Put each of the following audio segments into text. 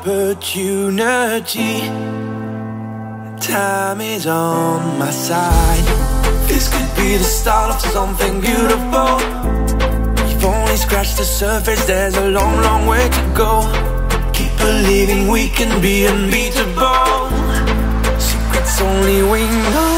opportunity. Time is on my side. This could be the start of something beautiful. You've only scratched the surface, there's a long, long way to go. Keep believing we can be unbeatable. Secrets only we know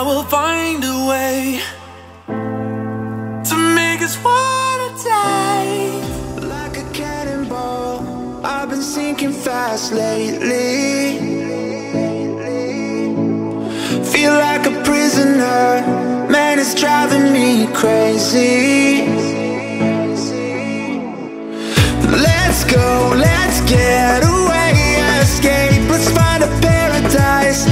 I will find a way to make us wanna. Like a cannonball, I've been sinking fast lately. Feel like a prisoner, man, it's driving me crazy. Let's go, let's get away, escape, let's find a paradise.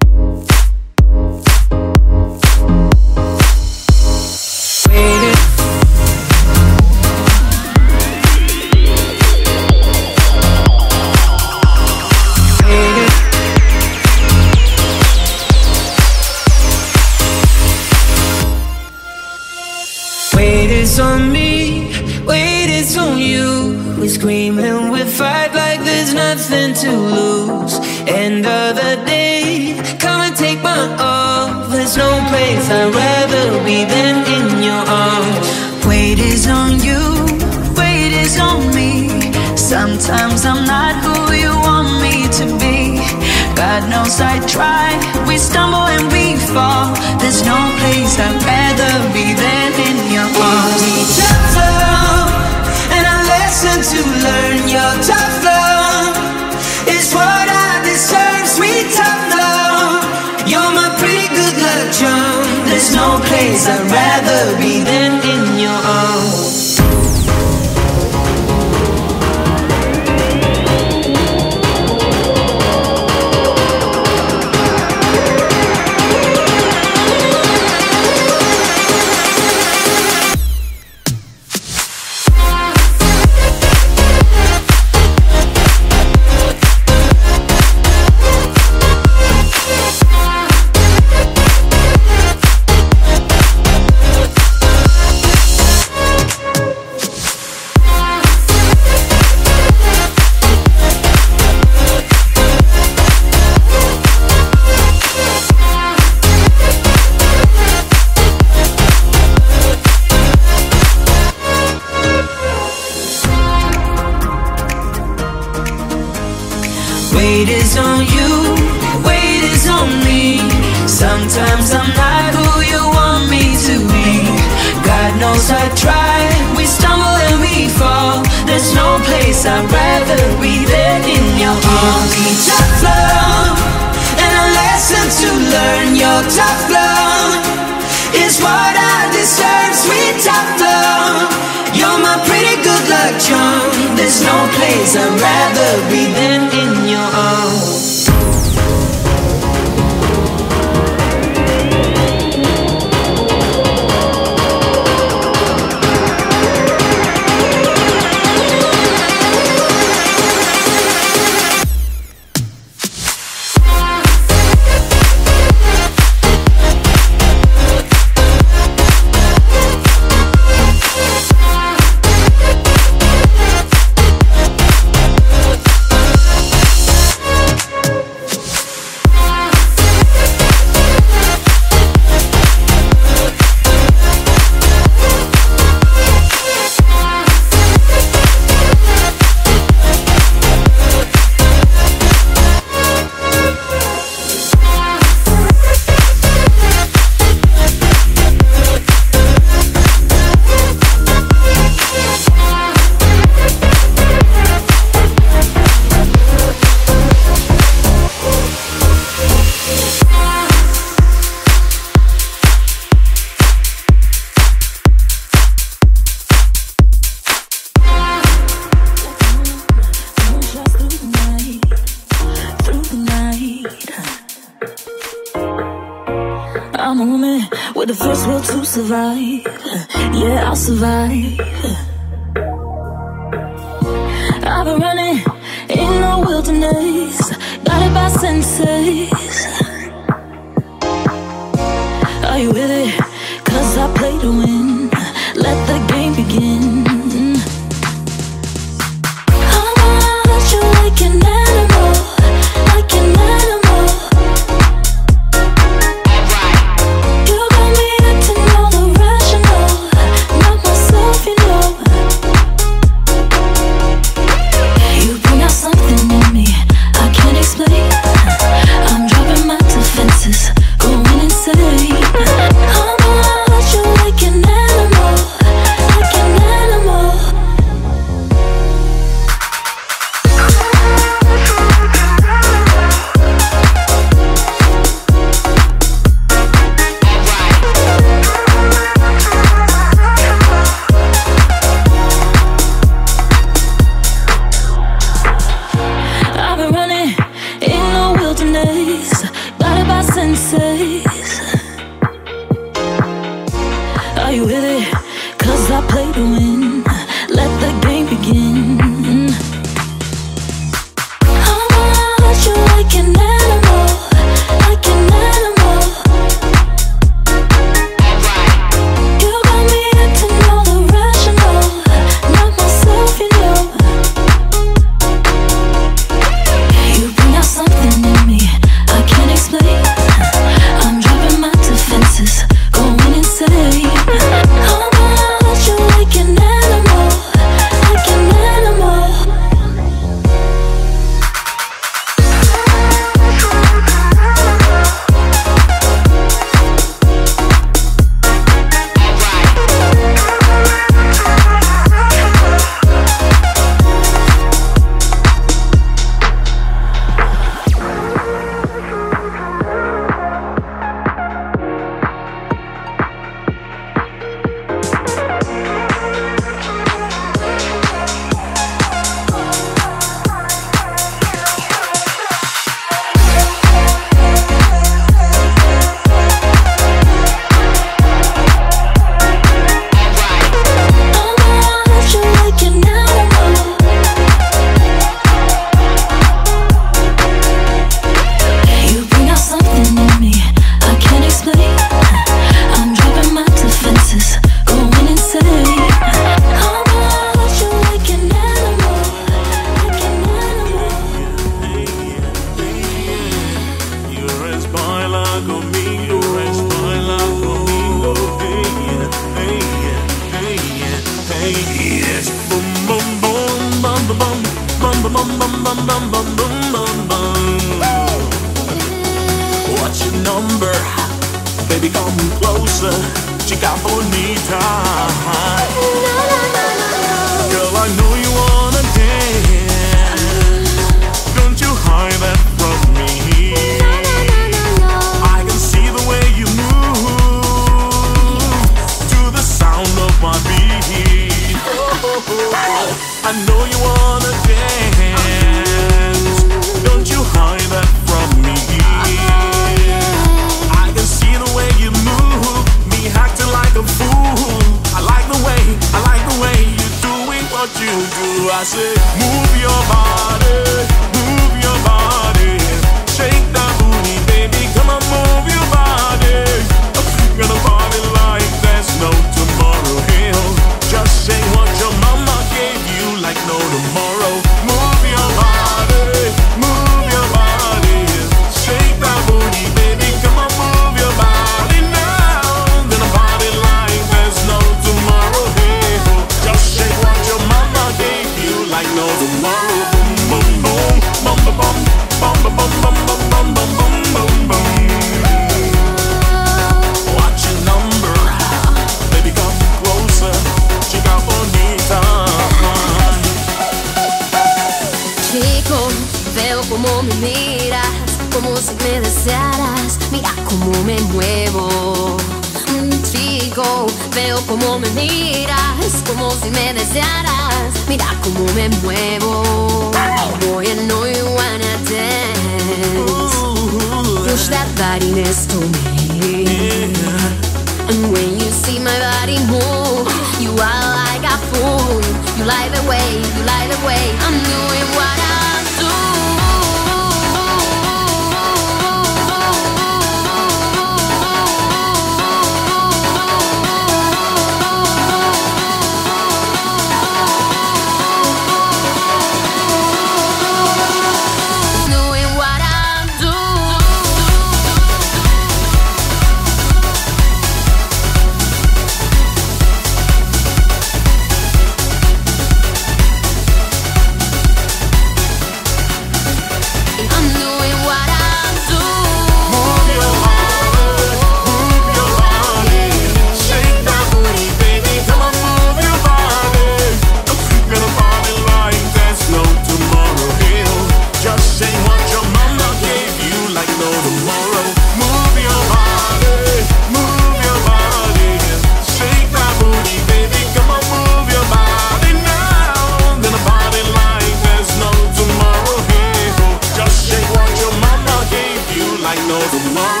love and love.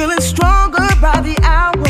feeling stronger by the hour.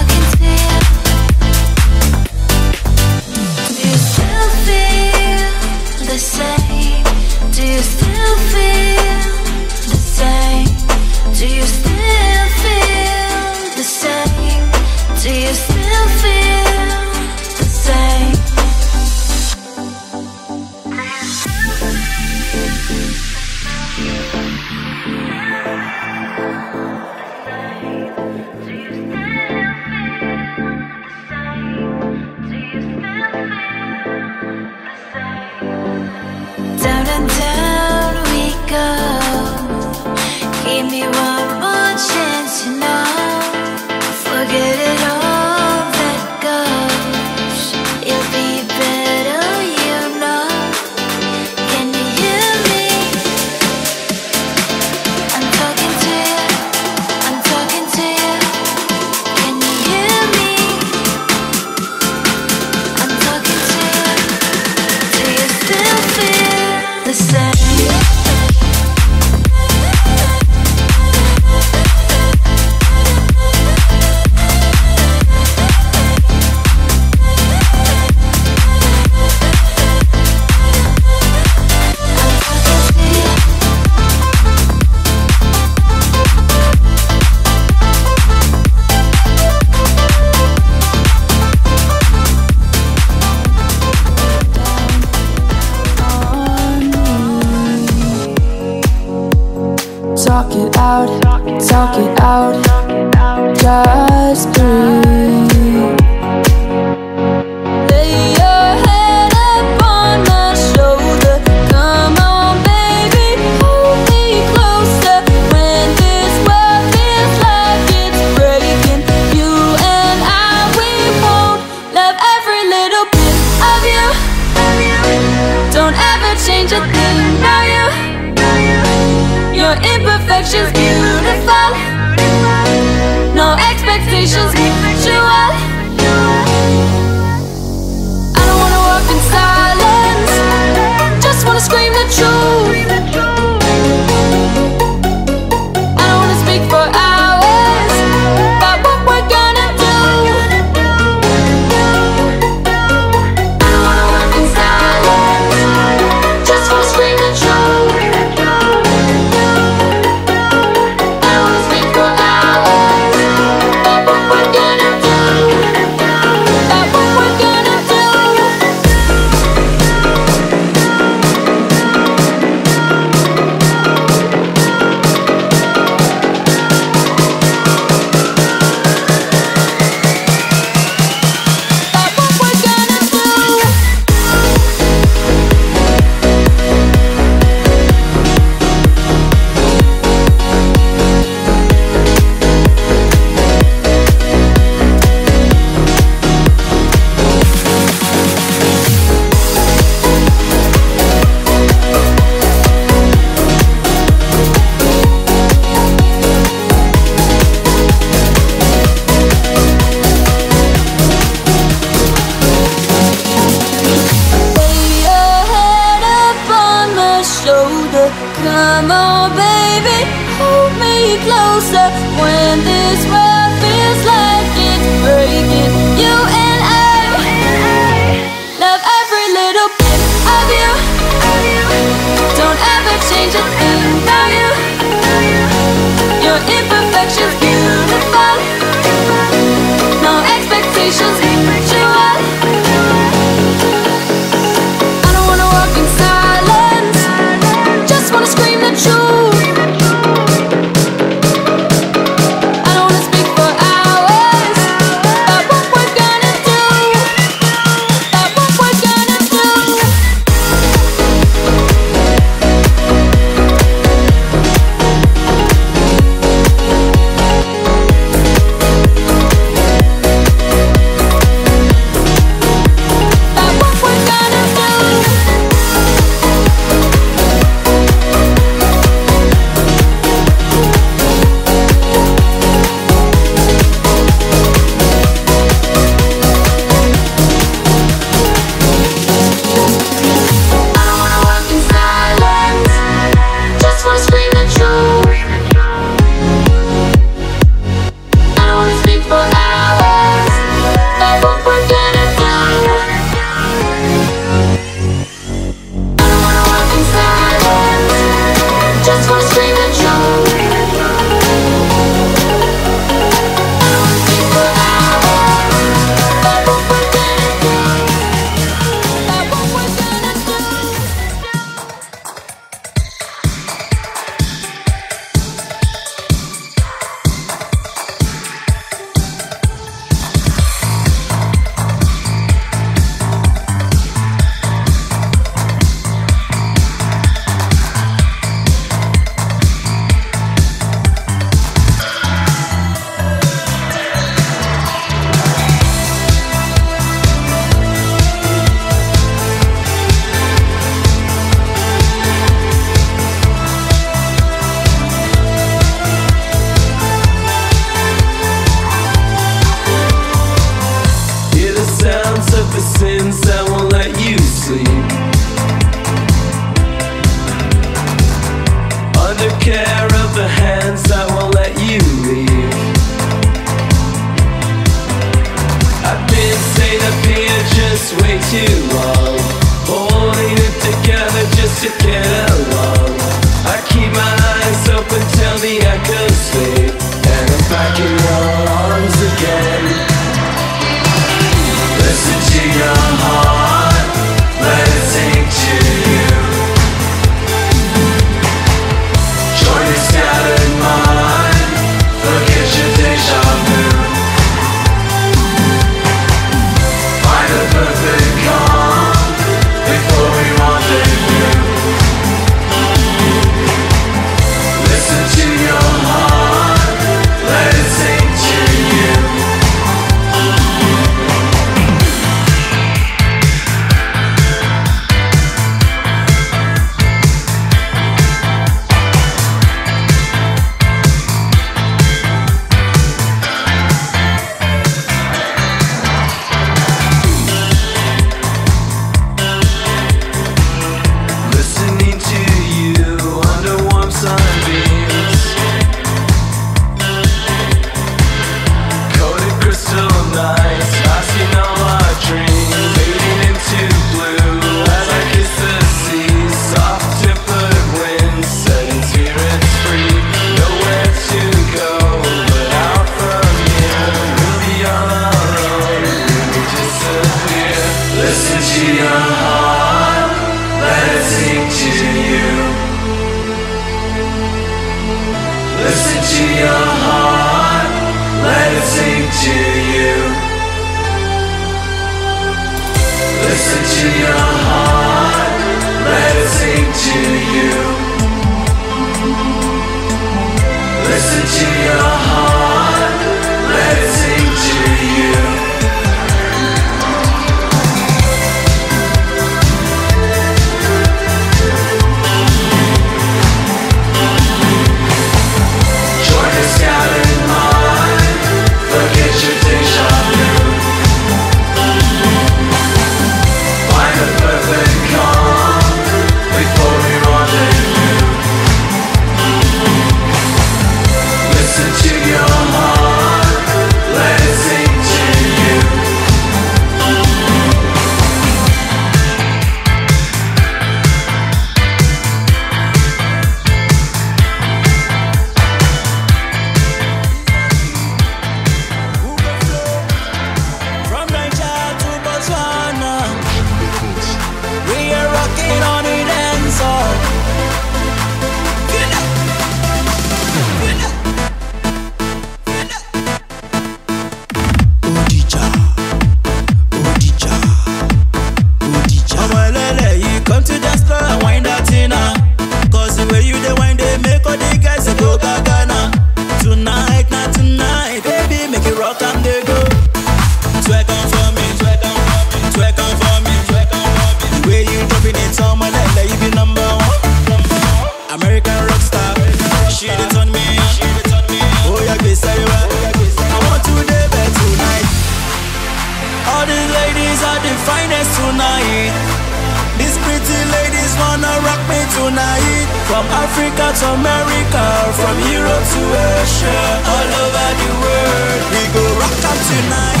Me tonight. From Africa to America, from Europe to Asia, all over the world. We go rock tonight.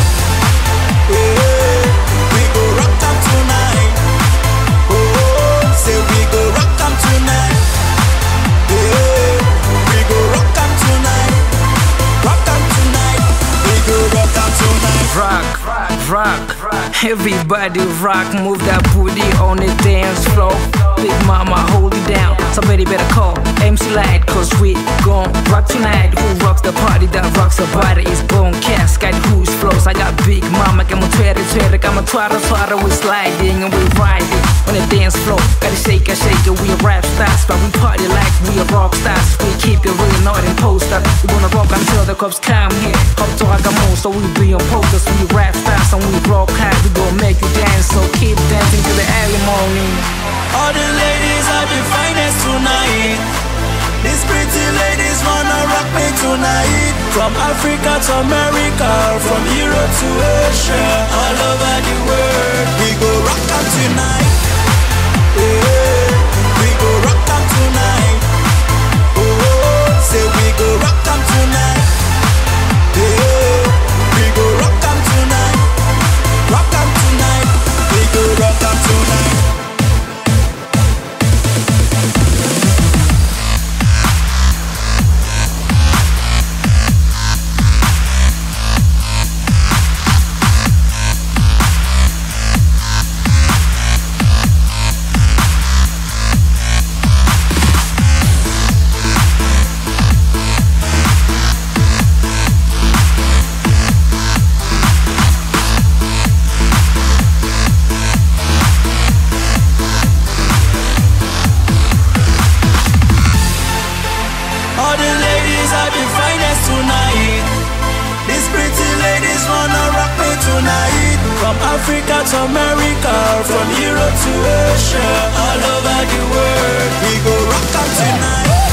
We go rock tonight. Oh, say we go rock tonight. We go rock tonight. Rock tonight. We go rock 'em tonight. rock, rock. Everybody rock, move that booty on the dance floor. Big mama, hold it down. Somebody better call MC Lyte, cause we gon' rock tonight. Who rocks the party that rocks the body is Bone Cast. Got who's flows. I got Big Mama, got my twerk, twerk, got my twirl, twirl. We sliding and we riding on the dance floor. Gotta shake it, shake it. We rap stars, but we party like we a rock stars. We keep it real, not in poster. We gonna rock until the cops come here. Up to Hagamoon, so we be on posters. We rap stars and we rock hard. We gon' make you dance, so keep dancing till the early morning. All the ladies are the finest tonight. These pretty ladies wanna rock me tonight. From Africa to America, from Europe to Asia, all over the world. We go rock 'em tonight. Yeah, we go rock 'em tonight. Oh, say we go rock 'em tonight. Yeah, Africa to America, from Europe to Asia, all over the world, we go rock out tonight.